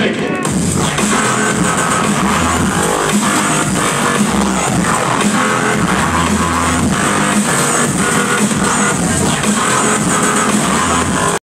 Take it.